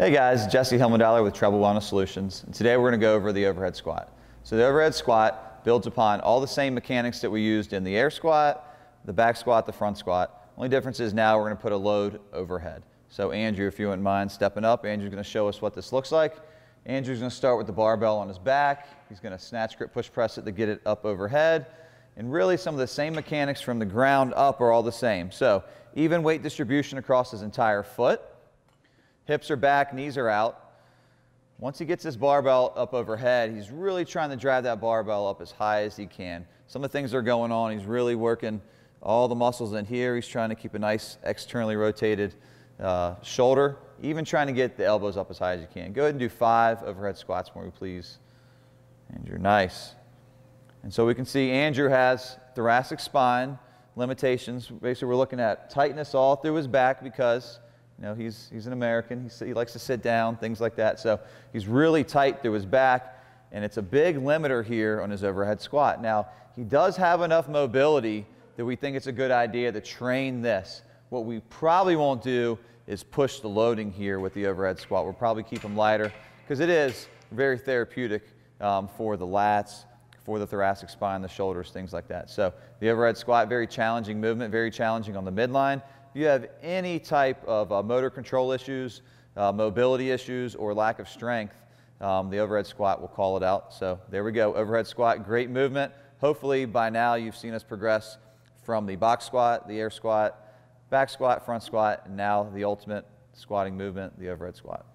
Hey guys, Jesse Hilmandolar with Trebel Wellness Solutions. And today we're going to go over the overhead squat. So the overhead squat builds upon all the same mechanics that we used in the air squat, the back squat, the front squat. Only difference is now we're going to put a load overhead. So Andrew, if you wouldn't mind stepping up, Andrew's going to show us what this looks like. Andrew's going to start with the barbell on his back. He's going to snatch, grip, push, press it to get it up overhead. And really some of the same mechanics from the ground up are all the same. So even weight distribution across his entire foot. Hips are back, knees are out. Once he gets his barbell up overhead, he's really trying to drive that barbell up as high as he can. Some of the things are going on. He's really working all the muscles in here. He's trying to keep a nice externally rotated uh, shoulder, even trying to get the elbows up as high as you can. Go ahead and do five overhead squats for me, please. Andrew, nice. And so we can see Andrew has thoracic spine limitations. Basically, we're looking at tightness all through his back because you know, he's, he's an American. He's, he likes to sit down, things like that. So he's really tight through his back, and it's a big limiter here on his overhead squat. Now, he does have enough mobility that we think it's a good idea to train this. What we probably won't do is push the loading here with the overhead squat. We'll probably keep him lighter because it is very therapeutic um, for the lats, for the thoracic spine, the shoulders, things like that. So the overhead squat, very challenging movement, very challenging on the midline. If you have any type of uh, motor control issues, uh, mobility issues, or lack of strength, um, the overhead squat will call it out. So there we go, overhead squat, great movement. Hopefully by now you've seen us progress from the box squat, the air squat, back squat, front squat, and now the ultimate squatting movement, the overhead squat.